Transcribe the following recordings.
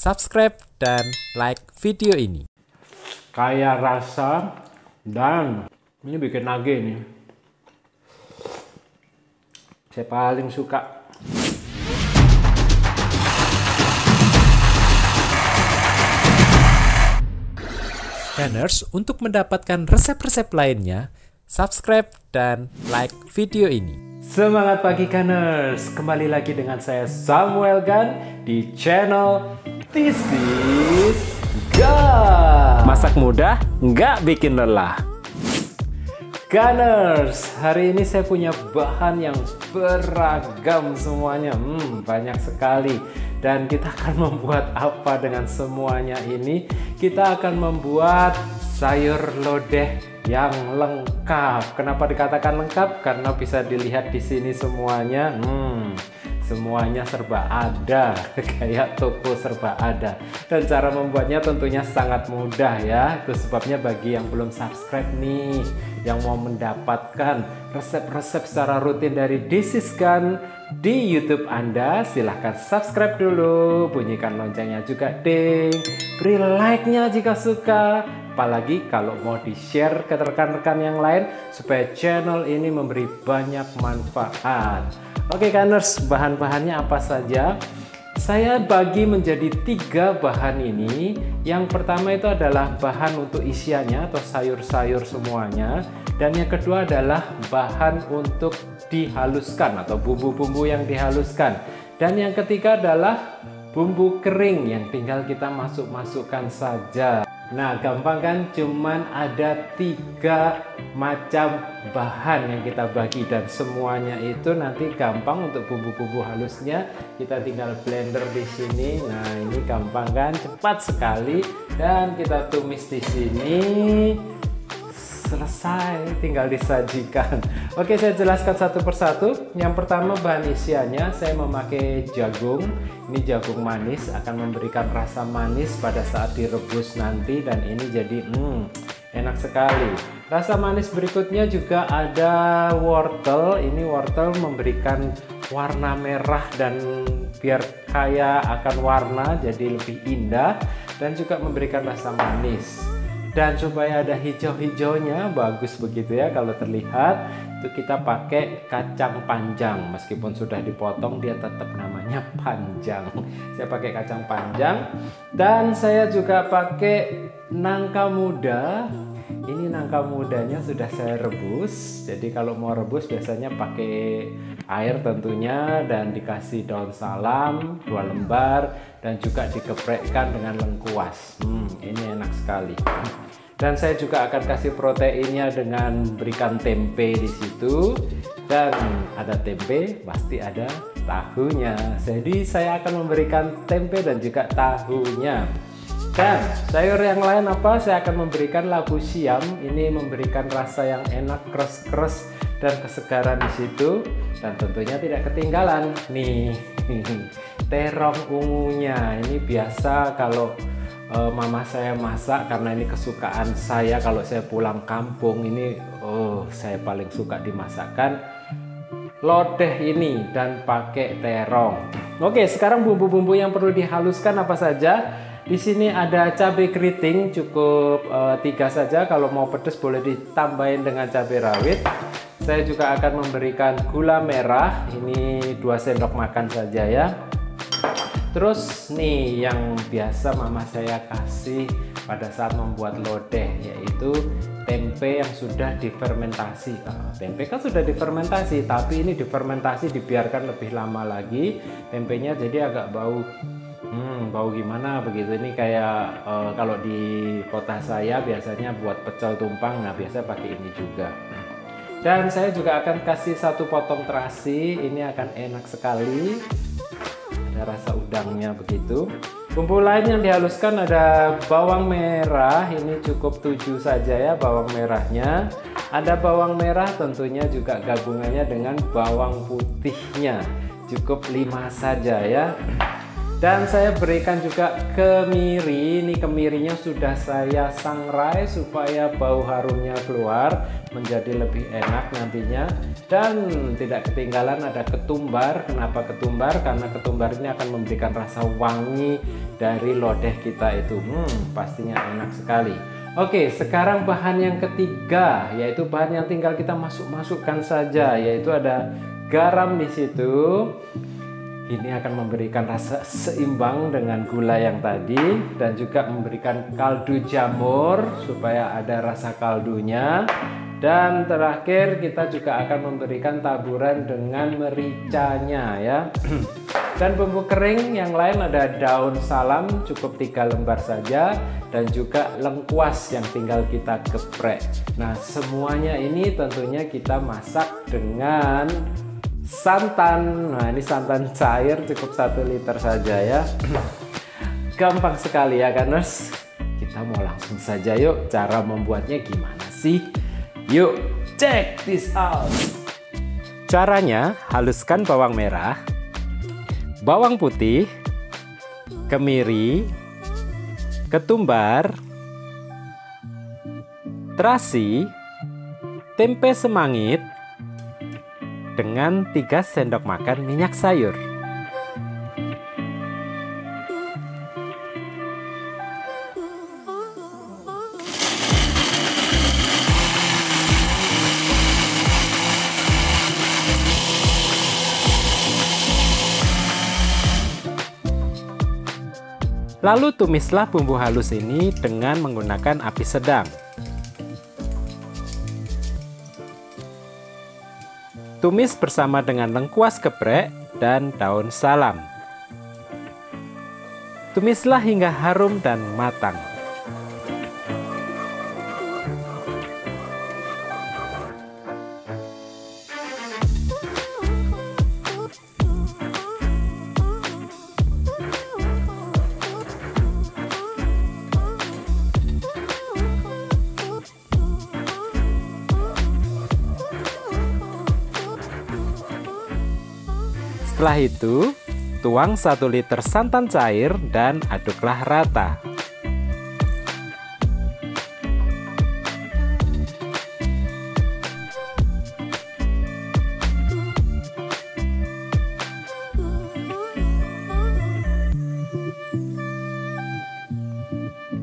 subscribe dan like video ini. Kaya rasa dan ini bikin nage nih. Saya paling suka Gunners, untuk mendapatkan resep-resep lainnya, subscribe dan like video ini. Semangat pagi Gunners, kembali lagi dengan saya Samuel Gun di channel This is Gun. Masak mudah, nggak bikin lelah. Gunners, hari ini saya punya bahan yang beragam semuanya, hmm, banyak sekali. Dan kita akan membuat apa dengan semuanya ini? Kita akan membuat sayur lodeh yang lengkap. Kenapa dikatakan lengkap? Karena bisa dilihat di sini semuanya. Hmm, semuanya serba ada kayak toko serba ada. Dan cara membuatnya tentunya sangat mudah ya. Itu sebabnya bagi yang belum subscribe nih yang mau mendapatkan resep-resep secara rutin dari Disiskan di YouTube Anda silahkan subscribe dulu. Bunyikan loncengnya juga ding. Beri like-nya jika suka. Apalagi kalau mau di share ke rekan-rekan yang lain supaya channel ini memberi banyak manfaat Oke Gunners, bahan-bahannya apa saja? Saya bagi menjadi tiga bahan ini. Yang pertama itu adalah bahan untuk isiannya atau sayur-sayur semuanya. Dan yang kedua adalah bahan untuk dihaluskan atau bumbu-bumbu yang dihaluskan. Dan yang ketiga adalah bumbu kering yang tinggal kita masuk-masukkan saja. Nah, gampang kan? Cuman ada tiga macam bahan yang kita bagi dan semuanya itu nanti gampang untuk bumbu-bumbu halusnya. Kita tinggal blender di sini. Nah, ini gampang kan? Cepat sekali dan kita tumis di sini selesai tinggal disajikan. Oke saya jelaskan satu persatu. Yang pertama bahan isiannya saya memakai jagung. Ini jagung manis akan memberikan rasa manis pada saat direbus nanti dan ini jadi hmm, enak sekali. Rasa manis berikutnya juga ada wortel. Ini wortel memberikan warna merah dan biar kaya akan warna jadi lebih indah dan juga memberikan rasa manis dan supaya ada hijau-hijaunya bagus begitu ya kalau terlihat. Itu kita pakai kacang panjang. Meskipun sudah dipotong dia tetap namanya panjang. Saya pakai kacang panjang. Dan saya juga pakai nangka muda. Ini nangka mudanya sudah saya rebus. Jadi kalau mau rebus biasanya pakai air tentunya dan dikasih daun salam dua lembar dan juga dikeprekkan dengan lengkuas. Hmm, ini enak sekali. Dan saya juga akan kasih proteinnya dengan berikan tempe di situ. Dan ada tempe pasti ada tahunya. Jadi saya akan memberikan tempe dan juga tahunya. Dan sayur yang lain apa? Saya akan memberikan labu siam. Ini memberikan rasa yang enak, keras-keras dan kesegaran di situ. Dan tentunya tidak ketinggalan nih terong ungunya. Ini biasa kalau uh, mama saya masak karena ini kesukaan saya kalau saya pulang kampung ini oh saya paling suka dimasakkan lodeh ini dan pakai terong. Oke, sekarang bumbu-bumbu yang perlu dihaluskan apa saja? Di sini ada cabai keriting cukup uh, tiga saja. Kalau mau pedas boleh ditambahin dengan cabai rawit. Saya juga akan memberikan gula merah. Ini 2 sendok makan saja ya. Terus nih yang biasa mama saya kasih pada saat membuat lodeh yaitu tempe yang sudah difermentasi. Nah, tempe kan sudah difermentasi, tapi ini difermentasi dibiarkan lebih lama lagi. Tempenya jadi agak bau Hmm, bau gimana begitu ini kayak uh, kalau di kota saya biasanya buat pecel tumpang, nah biasa pakai ini juga. Dan saya juga akan kasih satu potong terasi, ini akan enak sekali. Ada rasa udangnya begitu. Bumbu lain yang dihaluskan ada bawang merah, ini cukup 7 saja ya bawang merahnya. Ada bawang merah tentunya juga gabungannya dengan bawang putihnya, cukup 5 saja ya. Dan saya berikan juga kemiri. Ini kemirinya sudah saya sangrai supaya bau harumnya keluar menjadi lebih enak nantinya. Dan tidak ketinggalan ada ketumbar. Kenapa ketumbar? Karena ketumbar ini akan memberikan rasa wangi dari lodeh kita itu. Hmm, pastinya enak sekali. Oke, sekarang bahan yang ketiga yaitu bahan yang tinggal kita masuk-masukkan saja yaitu ada garam di situ ini akan memberikan rasa seimbang dengan gula yang tadi dan juga memberikan kaldu jamur supaya ada rasa kaldunya. Dan terakhir kita juga akan memberikan taburan dengan mericanya ya. Dan bumbu kering yang lain ada daun salam cukup tiga lembar saja dan juga lengkuas yang tinggal kita geprek. Nah semuanya ini tentunya kita masak dengan santan. Nah ini santan cair cukup satu liter saja ya. Gampang sekali ya Gunners kita mau langsung saja yuk cara membuatnya gimana sih? Yuk check this out. Caranya haluskan bawang merah bawang putih kemiri ketumbar terasi tempe semangit dengan 3 sendok makan minyak sayur. Lalu tumislah bumbu halus ini dengan menggunakan api sedang. Tumis bersama dengan lengkuas geprek dan daun salam. Tumislah hingga harum dan matang. Setelah itu, tuang 1 liter santan cair dan aduklah rata.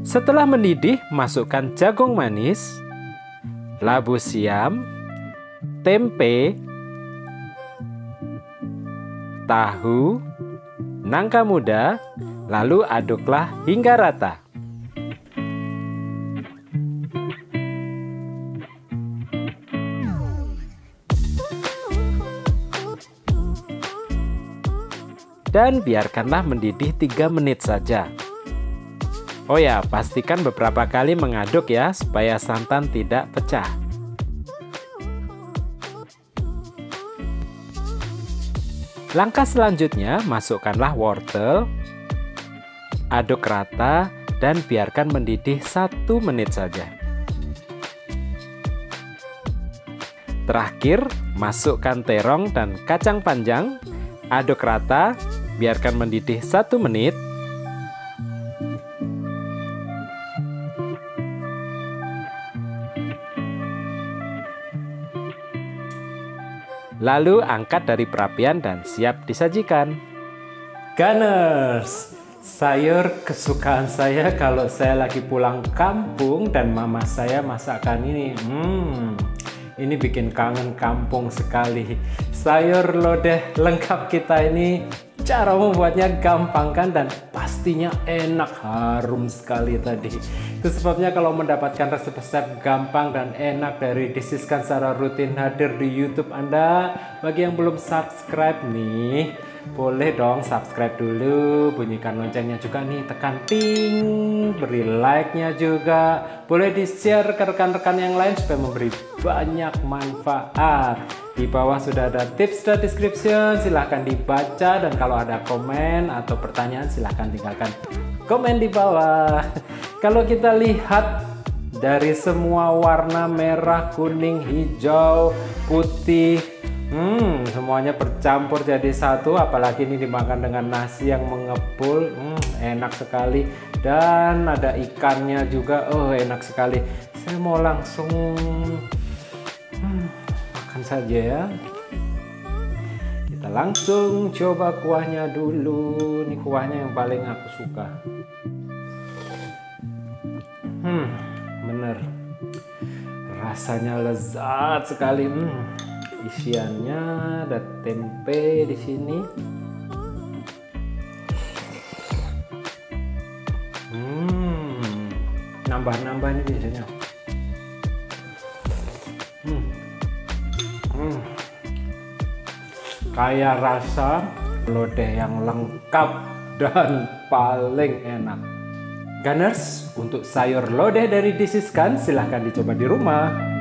Setelah mendidih, masukkan jagung manis, labu siam, tempe, tahu, nangka muda, lalu aduklah hingga rata. Dan biarkanlah mendidih 3 menit saja. Oh ya, pastikan beberapa kali mengaduk ya supaya santan tidak pecah. Langkah selanjutnya, masukkanlah wortel, aduk rata, dan biarkan mendidih satu menit saja. Terakhir, masukkan terong dan kacang panjang, aduk rata, biarkan mendidih satu menit, Lalu angkat dari perapian dan siap disajikan. Gunners, sayur kesukaan saya kalau saya lagi pulang kampung dan mama saya masakan ini. Hmm, ini bikin kangen kampung sekali. Sayur lodeh lengkap kita ini cara membuatnya gampang kan dan pastinya enak harum sekali tadi. Itu sebabnya kalau mendapatkan resep-resep gampang dan enak dari disiskan secara rutin hadir di YouTube Anda. Bagi yang belum subscribe nih boleh dong subscribe dulu bunyikan loncengnya juga nih tekan ting beri like nya juga. Boleh di share ke rekan-rekan yang lain supaya memberi banyak manfaat. Di bawah sudah ada tips dan description, silahkan dibaca. Dan kalau ada komen atau pertanyaan silahkan tinggalkan komen di bawah. Kalau kita lihat dari semua warna merah, kuning, hijau, putih, Hmm, semuanya bercampur jadi satu, apalagi ini dimakan dengan nasi yang mengepul, hmm, enak sekali. Dan ada ikannya juga, oh enak sekali. Saya mau langsung hmm, makan saja ya. Kita langsung coba kuahnya dulu. Ini kuahnya yang paling aku suka. Hmm, bener. Rasanya lezat sekali. Hmm isiannya ada tempe di sini hmm nambah-nambah ini biasanya hmm. Hmm. kayak rasa lodeh yang lengkap dan paling enak Gunners, untuk sayur lodeh dari Disiskan silahkan dicoba di rumah.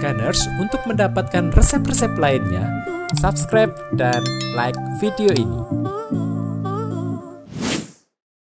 Gunners untuk mendapatkan resep-resep lainnya, subscribe dan like video ini.